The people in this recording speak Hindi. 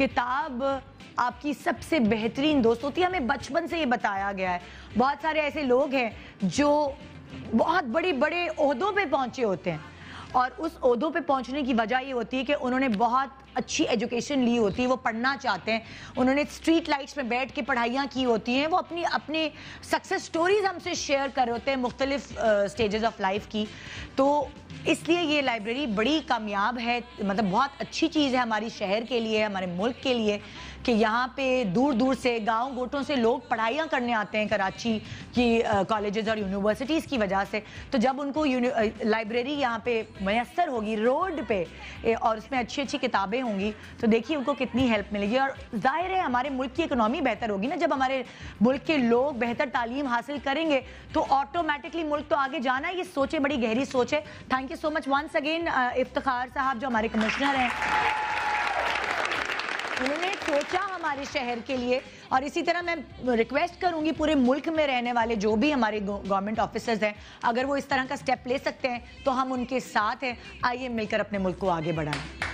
किताब आपकी सबसे बेहतरीन दोस्त होती है। हमें बचपन से ये बताया गया है। बहुत सारे ऐसे लोग हैं जो बहुत बड़े बड़े उहदों पे पहुँचे होते हैं। और उस उहदों पे पहुँचने की वजह ये होती है कि उन्होंने बहुत अच्छी एजुकेशन ली होती है, वो पढ़ना चाहते हैं। उन्होंने स्ट्रीट लाइट्स में बैठ के पढ़ाइयाँ की होती हैं। वो अपनी अपनी सक्सेस स्टोरीज हमसे शेयर कर रहे होते हैं मुख्तलिफ़ स्टेजेस ऑफ़ लाइफ की। तो इसलिए ये लाइब्रेरी बड़ी कामयाब है। मतलब बहुत अच्छी चीज़ है हमारी शहर के लिए, हमारे मुल्क के लिए, कि यहाँ पे दूर दूर से गाँव गोटों से लोग पढ़ाइयाँ करने आते हैं कराची की कॉलेजेस और यूनिवर्सिटीज़ की वजह से। तो जब उनको लाइब्रेरी यहाँ पे मैसर होगी, रोड पे और उसमें अच्छी अच्छी किताबें होंगी तो देखिए उनको कितनी हेल्प मिलेगी। और ज़ाहिर है, हमारे मुल्क की इकोनॉमी बेहतर होगी ना। जब हमारे मुल्क के लोग बेहतर तालीम हासिल करेंगे तो ऑटोमेटिकली मुल्क तो आगे जाना ये सोचे बड़ी गहरी सोच है। Thank you so much once again Iftar साहब, जो हमारे कमिश्नर हैं। उन्होंने सोचा हमारे शहर के लिए, और इसी तरह मैं रिक्वेस्ट करूँगी पूरे मुल्क में रहने वाले जो भी हमारे गवर्नमेंट ऑफिसर्स हैं, अगर वो इस तरह का स्टेप ले सकते हैं तो हम उनके साथ हैं। आइए मिलकर अपने मुल्क को आगे बढ़ाएँ।